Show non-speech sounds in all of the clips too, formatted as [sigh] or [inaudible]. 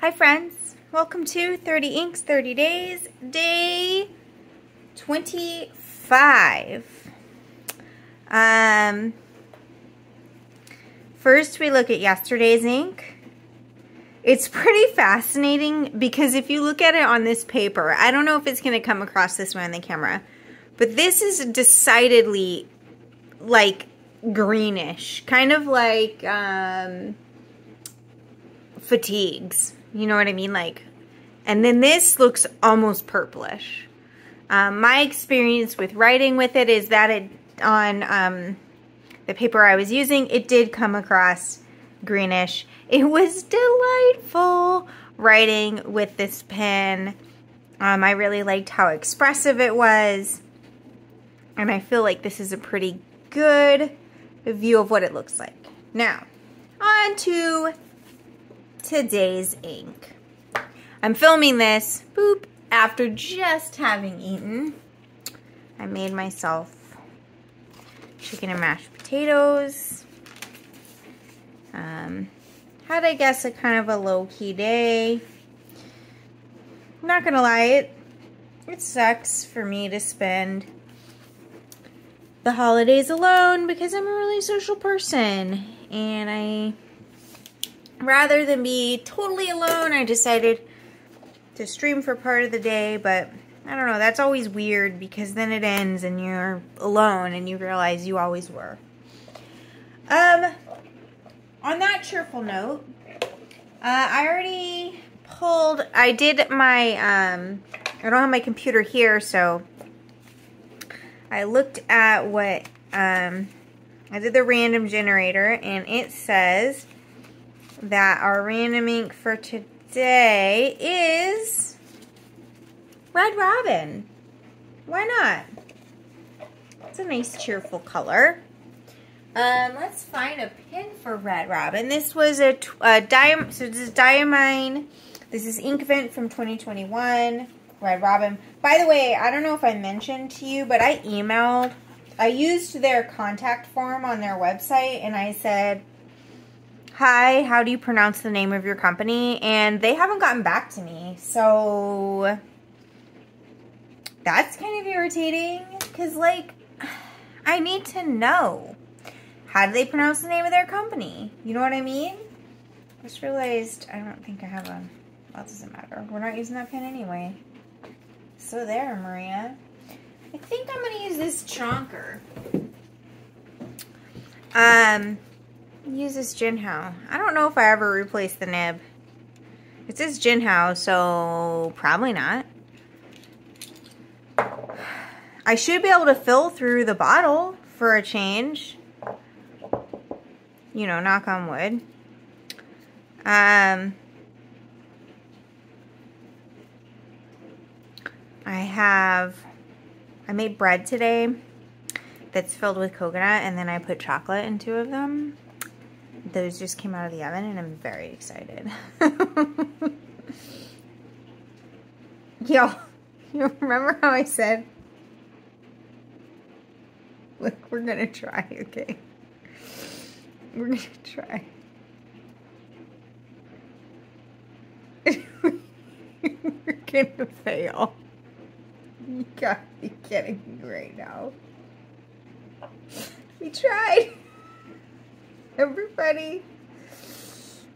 Hi friends, welcome to 30 Inks 30 Days, day 25. Um, first we look at yesterday's ink. It's pretty fascinating because if you look at it on this paper, I don't know if it's going to come across this way on the camera, but this is decidedly like greenish, kind of like um, fatigues. You know what I mean? Like, and then this looks almost purplish. Um, my experience with writing with it is that it on um, the paper I was using, it did come across greenish. It was delightful writing with this pen. Um, I really liked how expressive it was. And I feel like this is a pretty good view of what it looks like. Now, on to today's ink. I'm filming this, boop, after just having eaten. I made myself chicken and mashed potatoes. Um, had, I guess, a kind of a low-key day. not gonna lie, it, it sucks for me to spend the holidays alone because I'm a really social person. And I rather than be totally alone, I decided to stream for part of the day, but I don't know, that's always weird because then it ends and you're alone and you realize you always were. Um, on that cheerful note, uh, I already pulled, I did my, um, I don't have my computer here, so I looked at what, um, I did the random generator and it says that our random ink for today is Red Robin. Why not? It's a nice cheerful color. Um, let's find a pin for Red Robin. This was a, a diam so this is Diamine. This is Inkvent from 2021. Red Robin. By the way, I don't know if I mentioned to you, but I emailed, I used their contact form on their website and I said, hi, how do you pronounce the name of your company? And they haven't gotten back to me. So that's kind of irritating because like [sighs] I need to know how do they pronounce the name of their company? You know what I mean? I Just realized I don't think I have a, well, it doesn't matter. We're not using that pen anyway. So there, Maria. I think I'm going to use this chonker. Um, use this Jinhao. I don't know if I ever replaced the nib. It says Jinhao, so probably not. I should be able to fill through the bottle for a change. You know, knock on wood. Um, I have, I made bread today that's filled with coconut and then I put chocolate in two of them. Those just came out of the oven and I'm very excited. [laughs] Yo, you remember how I said, look, we're gonna try, okay? We're gonna try. [laughs] we're gonna fail. You gotta be kidding me right now. We tried. Everybody.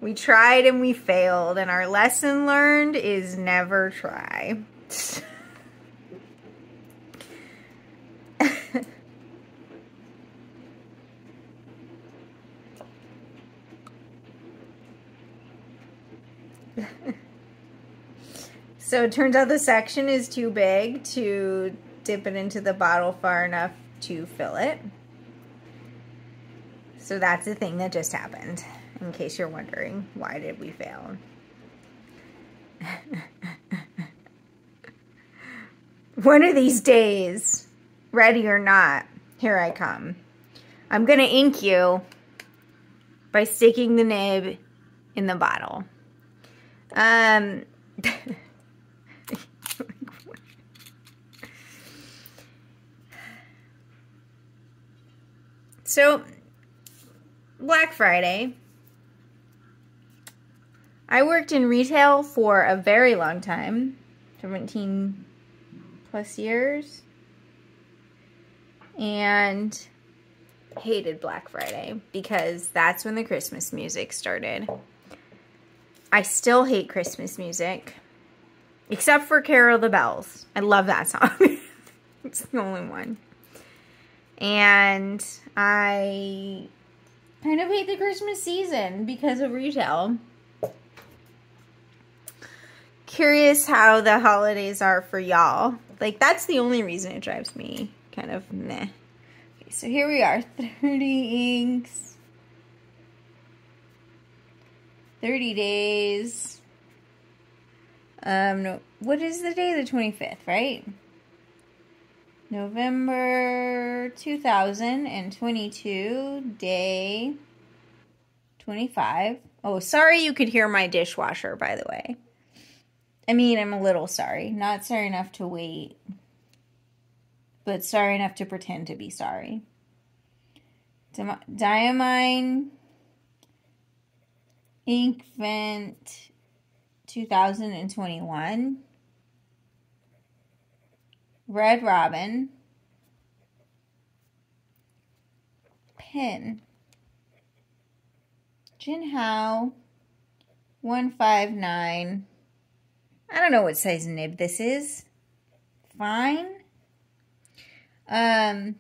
We tried and we failed, and our lesson learned is never try. [laughs] so it turns out the section is too big to dip it into the bottle far enough to fill it. So that's the thing that just happened, in case you're wondering, why did we fail? [laughs] One of these days, ready or not, here I come. I'm going to ink you by sticking the nib in the bottle. Um, [laughs] so Black Friday. I worked in retail for a very long time, 17 plus years, and hated Black Friday because that's when the Christmas music started. I still hate Christmas music, except for Carol the Bells. I love that song. [laughs] it's the only one. And I kind of hate the Christmas season because of retail. Curious how the holidays are for y'all. Like, that's the only reason it drives me kind of meh. Okay, so here we are [laughs] 30 inks, 30 days. Um, no, what is the day? The 25th, right? November 2022, day 25. Oh, sorry you could hear my dishwasher, by the way. I mean, I'm a little sorry. Not sorry enough to wait, but sorry enough to pretend to be sorry. Diamine Inkvent 2021. Red Robin. Pin. Jinhao 159. I don't know what size nib this is. Fine. Um,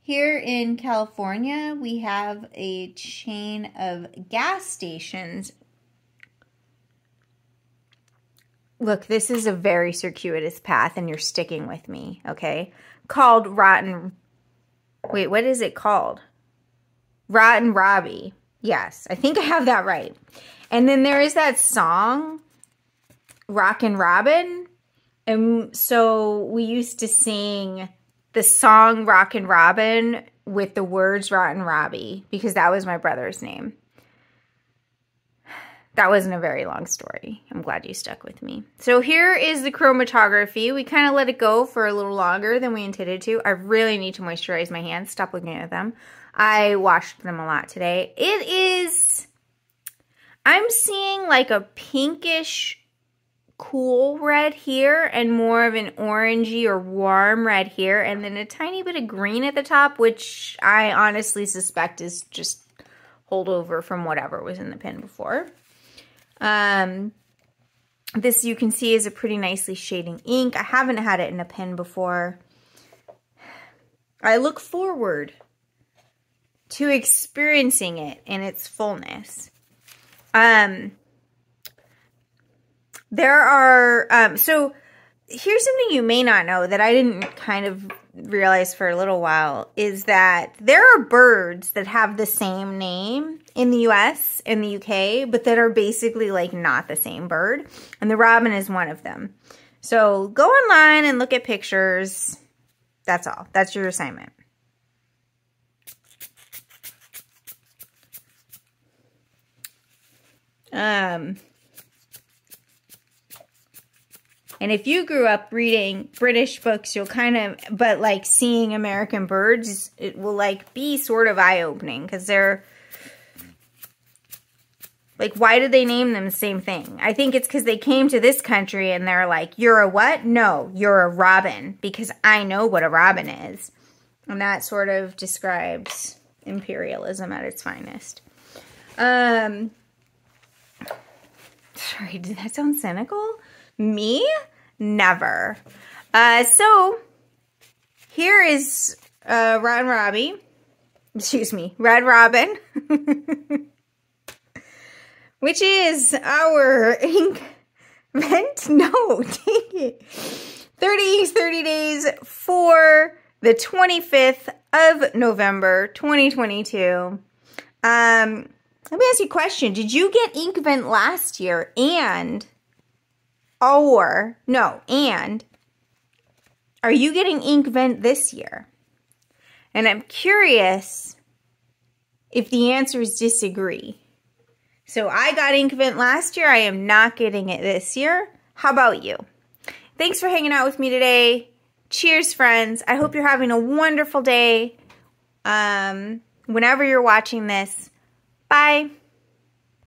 here in California, we have a chain of gas stations look, this is a very circuitous path and you're sticking with me, okay? Called Rotten, wait, what is it called? Rotten Robbie. Yes, I think I have that right. And then there is that song, Rockin' Robin. And so we used to sing the song Rockin' Robin with the words Rotten Robbie because that was my brother's name that wasn't a very long story. I'm glad you stuck with me. So here is the chromatography. We kind of let it go for a little longer than we intended to. I really need to moisturize my hands. Stop looking at them. I washed them a lot today. It is, I'm seeing like a pinkish cool red here and more of an orangey or warm red here and then a tiny bit of green at the top, which I honestly suspect is just holdover from whatever was in the pen before. Um, this you can see is a pretty nicely shading ink. I haven't had it in a pen before. I look forward to experiencing it in its fullness. Um, there are, um, so here's something you may not know that I didn't kind of realize for a little while is that there are birds that have the same name in the US and the UK, but that are basically like not the same bird. And the robin is one of them. So go online and look at pictures. That's all. That's your assignment. Um, and if you grew up reading British books, you'll kind of, but like seeing American birds, it will like be sort of eye-opening because they're, like, why did they name them the same thing? I think it's because they came to this country and they're like, you're a what? No, you're a robin because I know what a robin is. And that sort of describes imperialism at its finest. Um, sorry, [laughs] did that sound cynical? Me? Never. Uh, so, here is uh, Red Robbie. Excuse me, Red Robin. [laughs] which is our ink vent. [laughs] No, take it. 30 30 days for the 25th of November, 2022. Um, let me ask you a question. Did you get Inkvent last year and or, no, and are you getting Inkvent this year? And I'm curious if the answers disagree. So I got Inkvent last year. I am not getting it this year. How about you? Thanks for hanging out with me today. Cheers, friends. I hope you're having a wonderful day. Um, whenever you're watching this, bye.